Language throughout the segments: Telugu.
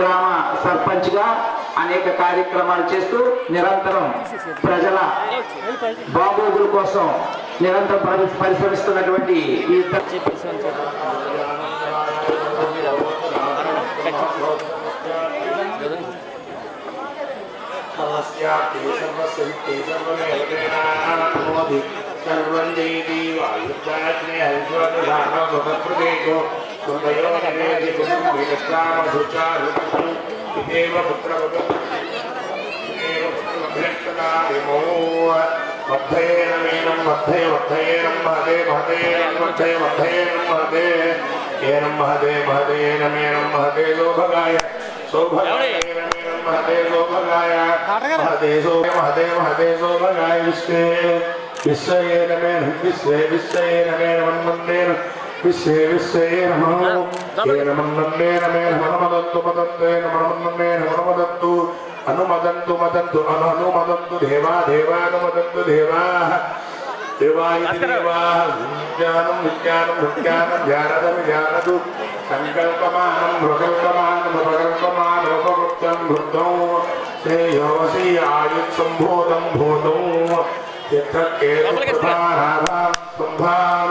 గ్రామ సర్పంచ్గా అనేక కార్యక్రమాలు చేస్తూ నిరంతరం ప్రజల బాగోగుల కోసం నిరంతరం పరిశ్రమిస్తున్నటువంటి ఈ ఇద్దరు సమస్యాప్తి సర్వసిద్ధి సర్వమేవదేనామోది సర్వం దేవి వాయుర్దాగ్నే హరిజ్వరుషాణమృతేజో ेव पुत्रवभ्येनमेनं मध्ये मध्येनं महदे महदेनं मध्ये मध्येनं महदे एनं महदे महदेनमेनं महदे लोभगाय सौभगायनमेनं महदे लोभगाय महदे सो महदे महदे सौभगाय विश्वे विश्वये नमेनं विश्वे विश्वये नमेनं मन्मन्देन అనుమదంతు మదంతు అనుమదంతు దేవా దేవానుమదంతు దేవా. విజ్ఞానం విజ్ఞానం విజ్ఞానం జానదం జానదు. సంకల్పమానం భృకల్పమానం ఉపకల్పమానోపవృత్తం వృద్ధం శ్రేయోసి ఆయుత్సంభూతం భూతం యథ కేతు సంభాం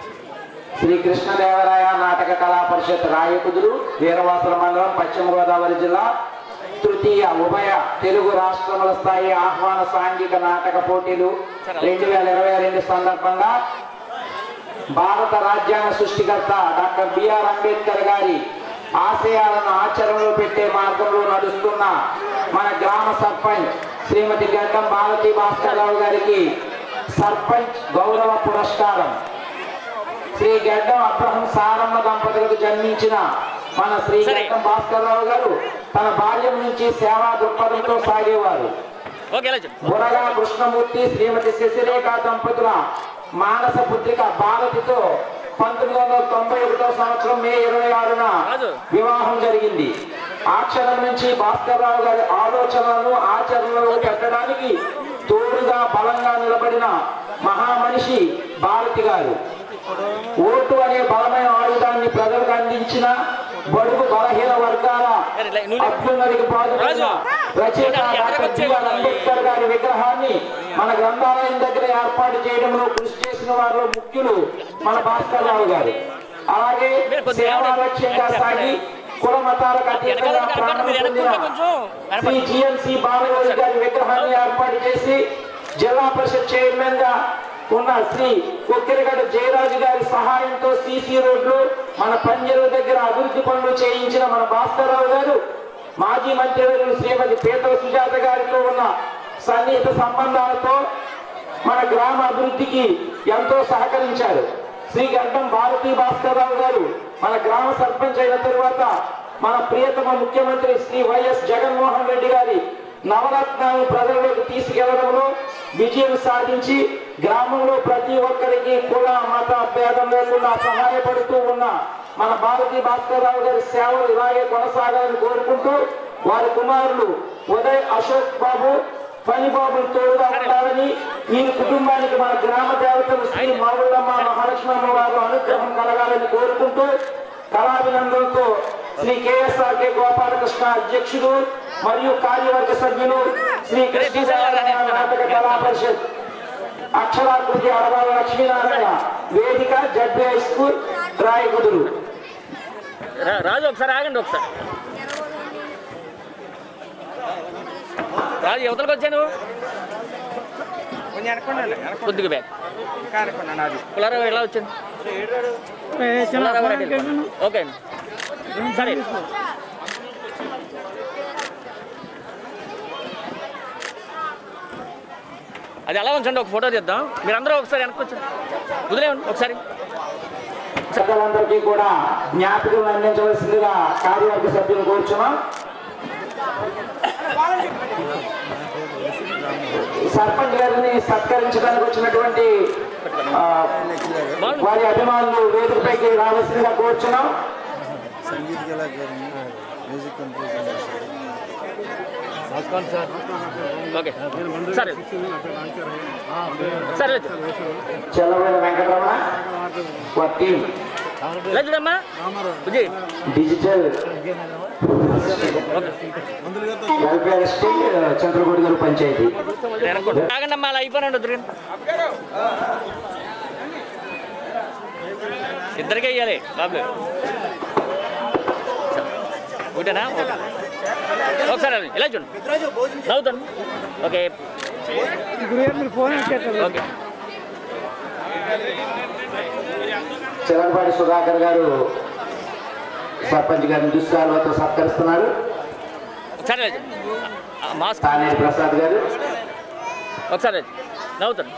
శ్రీ కృష్ణదేవరాయ నాటక కళా పరిషత్ రాయకుదురు వీరవాసుల మండలం పశ్చిమ గోదావరి జిల్లా. తృతీయ ఉభయ తెలుగు రాష్ట్రముల స్థాయి ఆహ్వాన సాంఘిక నాటక పోటీలు రెండు వేల ఇరవై రెండు సందర్భంగా భారత రాజ్యాంగ సృష్టికర్త డాక్టర్ బిఆర్ అంబేద్కర్ గారి ఆశయాలను ఆచరణలో పెట్టే మార్గంలో నడుస్తున్న మన గ్రామ సర్పంచ్ శ్రీమతి గడ్డం భారతి భాస్కర్ గారికి సర్పంచ్ గౌరవ పురస్కారం. శ్రీ గడ్డం అబ్రహం సారమ్మ దంపతులకు జన్మించిన మన శ్రీ గడ్డం భాస్కర్రావు గారు తన బాల్యం నుంచి సేవా దృక్పథంతో సాగేవారు. బురగా కృష్ణమూర్తి శ్రీమతి శశిరేఖ దంపతుల మానస పుత్రిక భారతితో పంతొమ్మిది వందల తొంభై ఒకటో సంవత్సరం మే ఇరవై ఆరున వివాహం జరిగింది. ఆ క్షణం నుంచి భాస్కర్రావు గారి ఆలోచనలను ఆచరణలో పెట్టడానికి తోడుగా బలంగా నిలబడిన మహామనిషి భారతి గారు. ఓటు అనే బలమైన ఆయుధాన్ని ప్రజలకు అందించిన బడుగు బలహీన వర్గాల అభ్యున్నతికి పాల్గొన్న రచయిత డాక్టర్ బిఆర్ అంబేద్కర్ గారి విగ్రహాన్ని మన గ్రంథాలయం దగ్గర ఏర్పాటు చేయడంలో కృషి చేసిన వారిలో ముఖ్యులు మన భాస్కర్ రావు గారు. అలాగే సేవా లక్ష్యంగా సాగి కుల మతాలకు అతీతంగా ప్రాణం పొందిన శ్రీ జిఎంసి బాలరాజు గారి విగ్రహాన్ని ఏర్పాటు చేసి జిల్లా పరిషత్ చైర్మన్గా ఉన్న శ్రీ కొక్కిరగడ్డ జయరాజు గారి సహాయంతో సిసి రోడ్లు మన పంజరు దగ్గర అభివృద్ధి పనులు చేయించిన మన భాస్కర్రావు గారు మాజీ మంత్రివర్యులు శ్రీమతి పీతల సుజాత గారితో ఉన్న సన్నిహిత సంబంధాలతో మన గ్రామ అభివృద్ధికి ఎంతో సహకరించారు. శ్రీ గడ్డం భారతీ భాస్కర్రావు గారు మన గ్రామ సర్పంచ్ అయిన తరువాత మన ప్రియతమ ముఖ్యమంత్రి శ్రీ వైఎస్ జగన్మోహన్ రెడ్డి గారి నవరత్నాలను ప్రజల్లోకి తీసుకెళ్ళడంలో విజయం సాధించి గ్రామంలో ప్రతి ఒక్కరికి కుల మత భేదం లేకుండా సహాయపడుతూ ఉన్న మన భారతీ భాస్కర్రావు గారి సేవలు ఇలాగే కొనసాగాలని కోరుకుంటూ వారి కుమారులు ఉదయ్ అశోక్ బాబు పనిబాబులు తోడుగా ఉండాలని ఈ కుటుంబానికి మన గ్రామ దేవతలు శ్రీ మావుళ్ళమ్మ మహాలక్ష్మమ్మ వారు అనుగ్రహం కలగాలని కోరుకుంటూ కళాభినందనతో శ్రీ కేఎస్ఆర్కే గోపాలకృష్ణ అధ్యక్షుడు మరియు కార్యవర్గ సభ్యులు శ్రీ నాటక కళా పరిషత్ అక్షరాకృతి అడవాల లక్ష్మీనారాయణ వేదిక ZB high school Rayakuduru Raju ఒకసారి ఆగండి ఒకసారి. రాజు యువతలకు వచ్చాను కొద్దిగా బ్యాగ్ పుల్లారావు ఎలా వచ్చాను. ఓకే అండి సరే అది ఎలా ఉంచండి? ఒక ఫోటో తీద్దాం. మీరందరూ ఒకసారి వెనక్కి వచ్చారు వదిలేయండి ఒకసారి. సభ్యులందరికీ కూడా జ్ఞాపికలు అందించవలసిందిగా కార్యవర్గ సభ్యులు కోరుచున్నాం. సర్పంచ్ గారిని సత్కరించడానికి వచ్చినటువంటి వారి అభిమానులు వేదికపైకి రావాల్సిందిగా కోరుచున్నాం. సంగీత కళాకారుని music composer digital. Welfare state Chandragudi గారు పంచాయతీ. నేను అనుకుంటా ఆగండి అమ్మా అలా అయిపోయినండి వద్దు ఇద్దరికే ఇవ్వాలి బాబు ఒకటేనా ఒకసారి ఇలా చూడండి నవ్వుతాను. ఓకే. చిరంపాటి సుధాకర్ గారు సర్పంచ్ గారిని దుష్కాలతో సత్కరిస్తున్నారు. తానేటి ప్రసాద్ గారు. ఒకసారి. నవ్వుతాను.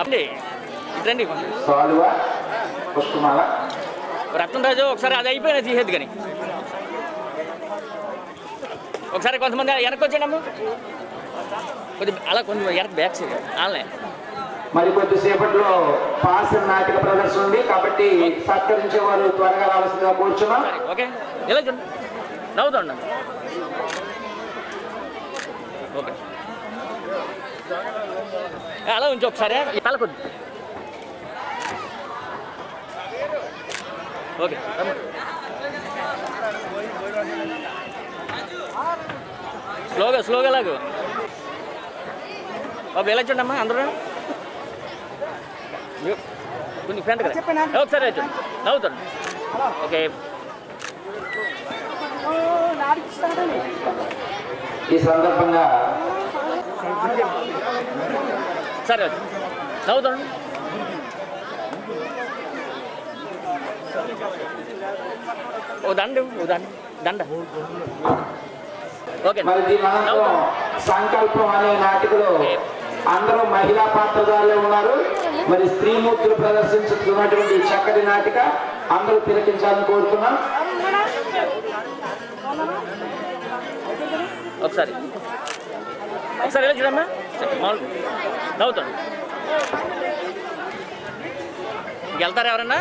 అప్పుడు. రండి. సాలువ. పుష్పమాల. రత్నం రాజు ఒకసారి అది అయిపోయినా తీసేది కానీ. ఒకసారి కొంతమంది వెనక్కి వచ్చాడమ్మ కొద్ది అలా కొంచెం వెనక్కి బ్యాక్ సైడ్ వాళ్ళే మరి కొద్దిసేపట్లో పాసిన నాటిక ప్రదర్శన ఉంది కాబట్టి సత్కరించే వారు త్వరగా రావాల్సిందిగా కూర్చున్నాం. ఓకే. ఇలా చూడండి నవ్వుతుండ ఓకే. అలా ఉంచి ఒకసారి. తల కొద్ది. ఓకే. స్లోగా స్లోగా లాగు. బాబు ఎలా చూడమ్మా అందరూ? యో, కొంచెం ఫ్రంట్ కదా ఒకసారి అయితే నవ్వుతాను ఓకే. ఈ సందర్భంగా సరే వచ్చి ఓ దండు ఓ దండ ఓకే. సంకల్పం అనే నాటికలో అందరూ మహిళా పాత్రధారులే ఉన్నారు. మరి స్త్రీమూర్తులు ప్రదర్శించుతున్నటువంటి చక్కటి నాటిక అందరూ తిలకించాలని కోరుతున్నాం. ఒకసారి. ఒకసారి ఇలా చూడమ్మా నవ్వుతాను. వెళ్తారా ఎవరన్నా?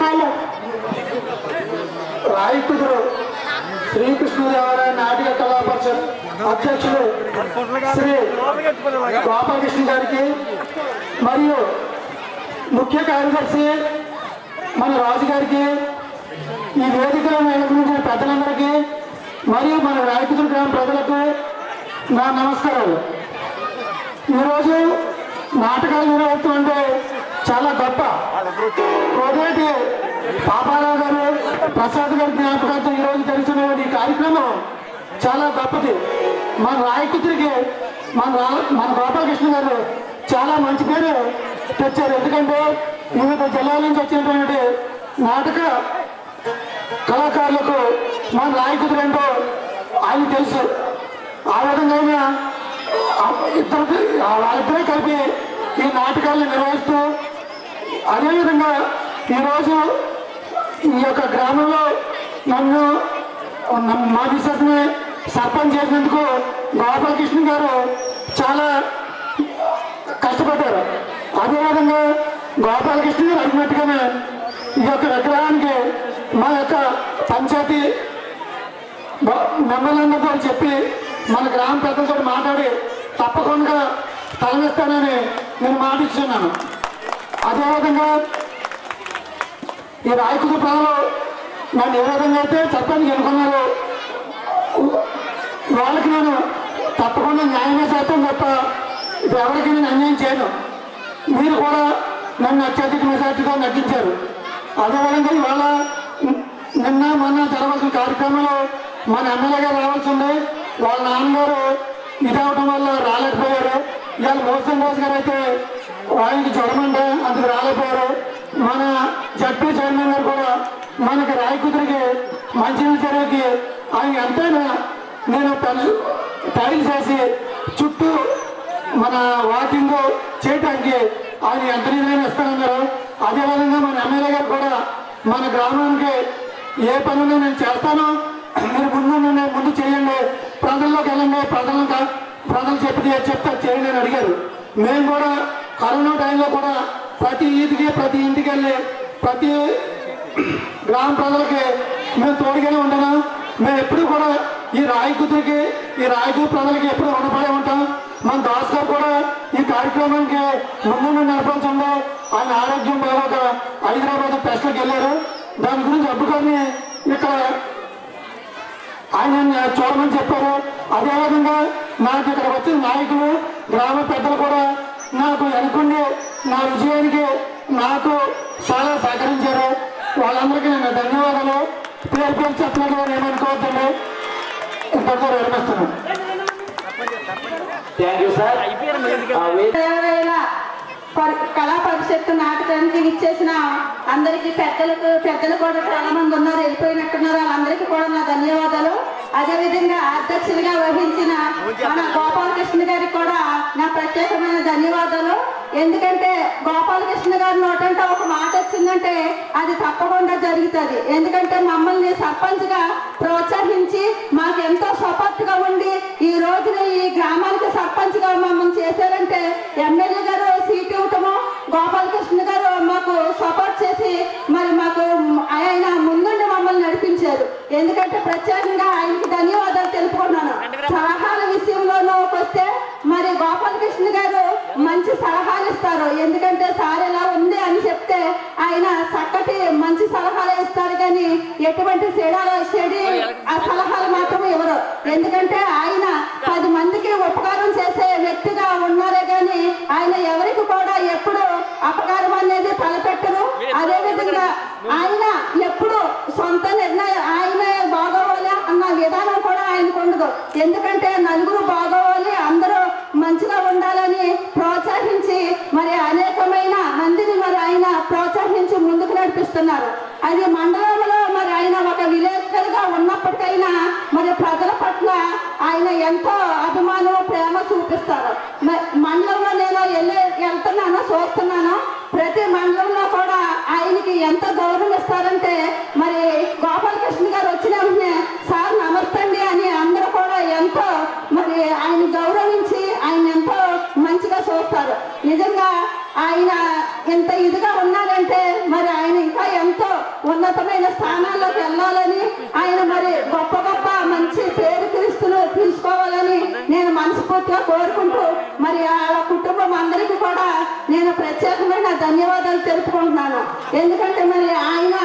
హలో. రాయకుదురు శ్రీకృష్ణదేవరాయ నాటక కళా పరిషత్ అధ్యక్షులు శ్రీ గోపాలకృష్ణ గారికి మరియు ముఖ్య కార్యదర్శి మన రాజు గారికి ఈ వేదికలో నిర్వహించిన పెద్దలందరికీ మరియు మన రాయకుదురు గ్రామ ప్రజలకు నా నమస్కారాలు. ఈరోజు నాటకాలు నిర్వహించడం అంటే చాలా గొప్ప కోదేటి పాపారావు గారు ప్రసాద్ గారి జ్ఞాపకార్థం ఈరోజు జరిగిన ఈ కార్యక్రమం చాలా గొప్పది. మన రాయకుత్రికి మన మన గోపాలకృష్ణ గారు చాలా మంచి పేరు తెచ్చారు. ఎందుకంటే వివిధ జిల్లాల నుంచి వచ్చినటువంటి నాటక కళాకారులకు మన నాయకుడు ఏంటో ఆయన తెలుసు. ఆ విధంగా ఇద్దరు వాళ్ళిద్దరే కలిపి ఈ నాటకాలను నిర్వహిస్తూ అదేవిధంగా ఈరోజు ఈ యొక్క గ్రామంలో నన్ను మా మిస్సెస్ని సర్పంచ్ చేసినందుకు గోపాలకృష్ణ గారు చాలా కష్టపడ్డారు. అదేవిధంగా గోపాలకృష్ణ గారు అడిగినట్టుగానే ఈ యొక్క విగ్రహానికి మా యొక్క పంచాయతీ మెంబర్లందరితో చెప్పి మన గ్రామ పెద్దలతో మాట్లాడి తప్పకుండా తలనిస్తానని నేను మాట ఇస్తున్నాను అదేవిధంగా ఈ రాయకుల ప్రజలు నన్ను ఏ విధంగా అయితే చెప్పడానికి ఎన్నుకున్నారు వాళ్ళకి నేను తప్పకుండా న్యాయమే చేస్తాను తప్ప ఇది ఎవరికి నేను అన్యాయం చేయను. మీరు కూడా నన్ను అత్యధిక మెజార్టీతో నటించారు. అదేవిధంగా ఇవాళ నిన్న మొన్న జరగాల్సిన కార్యక్రమంలో మన ఎమ్మెల్యే గారు రావాల్సి ఉంది. వాళ్ళ నాన్నగారు ఇదవడం వల్ల రాలేకపోయారు. ఇవాళ మోసం రోజు గారు అయితే ఆయనకి జ్వరం అంటే అందుకు రాలేకపోయారు. మన జడ్పీ చైర్మన్ గారు కూడా మనకి రాయకుదురికి మంచి చర్యకి ఆయన ఎంతైనా నేను టైల్స్ టైల్స్ చేసి చుట్టూ మన వాకింగ్ చేయటానికి ఆయన ఎంత నిధులైనా ఇస్తానన్నారు. అదేవిధంగా మన ఎమ్మెల్యే గారు కూడా మన గ్రామానికి ఏ పనులు నేను చేస్తాను మీరు ముందు ముందు చేయండి. ప్రజల్లోకి వెళ్ళండి. ప్రజలను ప్రజలు చెప్పి చెప్తా చేయండి అని అడిగారు. మేము కూడా కరోనా టైంలో కూడా ప్రతి ఈదికి ప్రతి ఇంటికి వెళ్ళి ప్రతి గ్రామ ప్రజలకి మేము తోడుగానే ఉండను? మేము ఎప్పుడు కూడా ఈ రాయకుతురికి ఈ రాయకూరు ప్రజలకి ఎప్పుడు రుణపడే ఉంటాం? మన దాస్ గారు కూడా ఈ కార్యక్రమానికి ముందు నడిపించండి ఆయన ఆరోగ్యం బాగోక హైదరాబాద్ టెస్ట్లకు వెళ్ళారు. దాని గురించి అడ్డుకొని ఇక్కడ ఆయన చూడమని చెప్పారు. అదేవిధంగా నాకు ఇక్కడ వచ్చిన నాయకులు గ్రామ పెద్దలు కూడా నాకు వెనుకుండి నా విజయానికి నాకు చాలా సహకరించారు. వాళ్ళందరికీ నేను ధన్యవాదాలు. పేరు పేరు చెప్పినట్టు నేను అనుకోవద్దండి. ఇంతటితో విరమిస్తున్నాను. Thank you sir. కళా పరిషత్తు నాటకానికి ఇచ్చేసిన అందరికీ పెద్దలకు పెద్దలు కూడా చాలా మంది ఉన్నారు వెళ్ళిపోయినట్టున్నారు. వాళ్ళందరికీ కూడా నా ధన్యవాదాలు. అదేవిధంగా అధ్యక్షులుగా వహించిన మన గోపాలకృష్ణ గారికి కూడా నా ప్రత్యేకమైన ధన్యవాదాలు. ఎందుకంటే గోపాలకృష్ణ గారి నోటంటే ఒక మాట వచ్చిందంటే అది తప్పకుండా జరుగుతుంది. ఎందుకంటే మమ్మల్ని సర్పంచ్గా ప్రోత్సహించి మాకు ఎంతో సపోర్ట్గా ఉండి ఈ రోజున ఈ గ్రామానికి సర్పంచ్గా మమ్మల్ని చేశారంటే ఎమ్మెల్యే గారు గోపాలకృష్ణ గారు మాకు సపోర్ట్ చేసి మరి మాకు ఆయన ముందుండి మమ్మల్ని నడిపించారు. ఎందుకంటే ప్రత్యేకంగా ఆయనకి ధన్యవాదాలు తెలుపుకున్నాను సలహాల విషయంలోనూ వస్తే మరి గోపాలకృష్ణ గారు మంచి సలహాలు ఇస్తారు. ఎందుకంటే సార్ ఎలా ఉంది అని చెప్తే ఆయన చక్కటి మంచి సలహాలు ఇస్తారు కానీ ఎటువంటి చెడాల చెడి ఆ సలహాలు మాత్రం ఇవ్వరు. ఎందుకంటే ఆయన పది మందికి ఉపకారం చేసే వ్యక్తిగా ఉన్నారే ఆయన ఎవరికి కూడా ఎప్పుడు అపకారం అనేది తలపెట్టరు అదే విధంగా ఆయన ఎప్పుడు సొంత నిర్ణయం ఆయన బాగోవాలి అన్న విధానం కూడా ఆయనకు ఉండదు. ఎందుకంటే నలుగురు బాగోవాలి అందరూ మంచిగా ఉండాలని ప్రోత్సహించి మరి అనేకమైన మందిని మరి ఆయన ప్రోత్సహించి ముందుకు నడిపిస్తున్నారు. అది మండలంలో మరి ఆయన ఒక విలేకరుగా ఉన్నప్పటికైనా మరి ప్రజల పట్ల ఆయన ఎంతో అభిమానం ప్రేమ చూపిస్తారు. మండలంలో నేను వెళ్ళి వెళ్తున్నాను చూస్తున్నాను. ప్రతి మండలంలో కూడా ఆయనకి ఎంత గౌరవం ఇస్తారంటే మరి గోపాలకృష్ణ గారు వచ్చిన వెంటనే సార్ నమస్తండి అని అందరూ కూడా ఎంతో మరి ఆయన గౌరవించి ఆయన ఎంతో మంచిగా చూస్తారు. నిజంగా ఆయన ఎంత ఇదిగా ఉన్నారంటే మరి ఆయన ఇంకా ఎంతో ఉన్నతమైన స్థానాల్లోకి వెళ్ళాలని ఆయన మరి గొప్ప గొప్ప మంచి పేరు క్రీస్తులు తీసుకోవాలని నేను మనస్ఫూర్తిగా కోరుకుంటూ మరి వాళ్ళ కుటుంబం అందరికీ కూడా నేను ప్రత్యేకమైన ధన్యవాదాలు తెలుపుకుంటున్నాను. ఎందుకంటే మరి ఆయన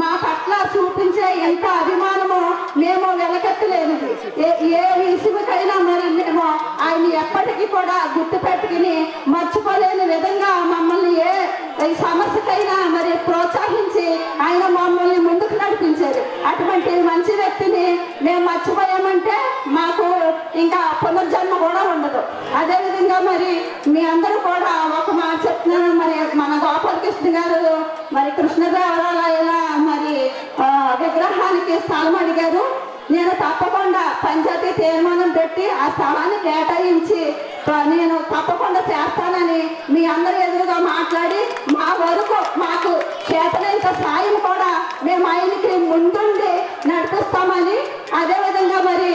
మా పట్ల చూపించే ఎంత అభిమానమో మేము వెలకెత్తలేనిది ఏ ఏ విషయకైనా మరి మేము ఆయన ఎప్పటికీ కూడా గుర్తు పెట్టుకుని మర్చిపోలేని విధంగా మమ్మల్ని ఏ సమస్యకైనా ఆయన మమ్మల్ని ముందుకు నడిపించారు. అటువంటి మంచి వ్యక్తిని మేము మర్చిపోయామంటే మాకు ఇంకా పునర్జన్మ కూడా ఉండదు. అదేవిధంగా మరి మీ అందరూ కూడా ఒక మాట చెప్తున్నాను మరి మన గోపాలకృష్ణ గారు మరి కృష్ణదేవరాయల మరి విగ్రహానికి స్థలం అడిగారు. నేను తప్పకుండా పంచాయతీ తీర్మానం పెట్టి ఆ స్థలాన్ని కేటాయించి నేను తప్పకుండా చేస్తానని మీ అందరి ఎదురుగా మాట్లాడి మా వరకు చేతనంత సాయం కూడా మేము ఆయనకి ముందుండి నడిపిస్తామని అదేవిధంగా మరి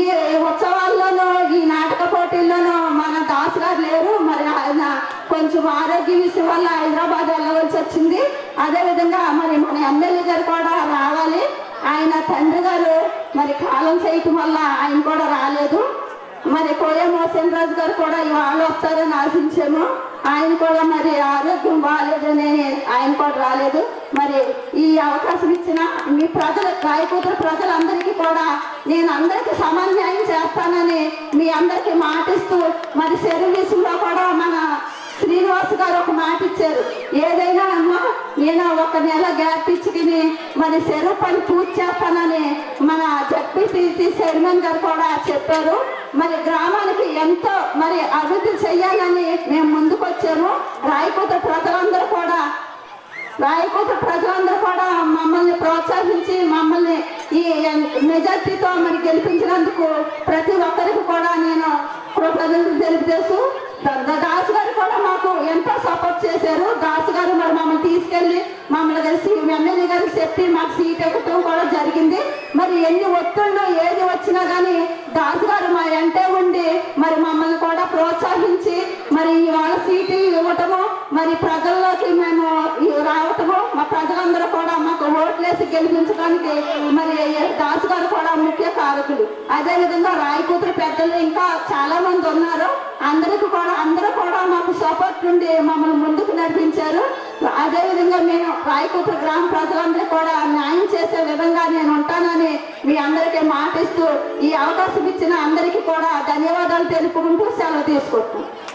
ఈ ఉత్సవాల్లోనూ ఈ నాటక పోటీల్లోనూ మన దాసు గారు లేరు. మరి ఆయన కొంచెం ఆరోగ్య విషయం వల్ల హైదరాబాద్ వెళ్ళవలసి వచ్చింది. అదేవిధంగా మరి మన ఎమ్మెల్యే గారు కూడా రావాలి. ఆయన తండ్రి గారు మరి కాలం చేయటం వల్ల ఆయన కూడా రాలేదు. మరి కోయ మోహన్ రాజు గారు కూడా ఇవాళ వస్తారని ఆశించాము. ఆయన కూడా మరి ఆరోగ్యం బాగాలేదని ఆయన కూడా రాలేదు మరి ఈ అవకాశం ఇచ్చిన మీ ప్రజల రాయకూతురు ప్రజలందరికీ కూడా నేను అందరికీ సమాన్యాయం చేస్తానని మీ అందరికీ మాటిస్తూ మరి సర్వీసులో కూడా మన శ్రీనివాస్ గారు ఒక మాట ఇచ్చారు. ఏదైనా అమ్మా నేను ఒక నెల గ్యాప్ ఇచ్చుకుని మరి చెరువు పని పూర్తి చేస్తానని మన జడ్పీటీసీ చైర్మన్ గారు కూడా చెప్పారు. మరి గ్రామానికి ఎంతో మరి అభివృద్ధి చెయ్యాలని మేము ముందుకు వచ్చాము రాయకూత ప్రజల రాయకోట ప్రజలందరూ కూడా మమ్మల్ని ప్రోత్సహించి మమ్మల్ని ఈ మెజార్టీతో మరి గెలిపించినందుకు ప్రతి ఒక్కరికి కూడా నేను కృతజ్ఞతలు తెలియజేస్తూ దాస్ దాసు గారు కూడా మాకు ఎంతో సపోర్ట్ చేశారు. దాసు గారు మరి మమ్మల్ని తీసుకెళ్ళి మమ్మల్ని కలిసి ఎమ్మెల్యే గారికి చెప్పి మాకు సీట్ ఇవ్వటం కూడా జరిగింది. మరి ఎన్ని ఒత్తిళ్ళు ఏది వచ్చినా కానీ దాసు గారు మా వెంటే ఉండి మరి మమ్మల్ని కూడా ప్రోత్సహించి మరి ఇవాళ సీటు ఇవ్వటము మరి ప్రజల్లోకి మేము ప్రజలందరూ కూడా మాకు ఓట్లేసి గెలిపించడానికి మరి దాసు గారు కూడా ముఖ్య కారకులు. అదే విధంగా రాయకూతురు పెద్దలు ఇంకా చాలా మంది ఉన్నారు. అందరికి కూడా అందరూ కూడా మాకు సపోర్ట్ నుండి మమ్మల్ని ముందుకు నడిపించారు. అదేవిధంగా నేను మేము రాయకూతురు గ్రామ ప్రజలందరూ కూడా న్యాయం చేసే విధంగా నేను ఉంటానని మీ అందరికీ మాటిస్తూ ఈ అవకాశం ఇచ్చిన అందరికీ కూడా ధన్యవాదాలు తెలుపుకుంటూ సెలవు తీసుకుంటున్నాను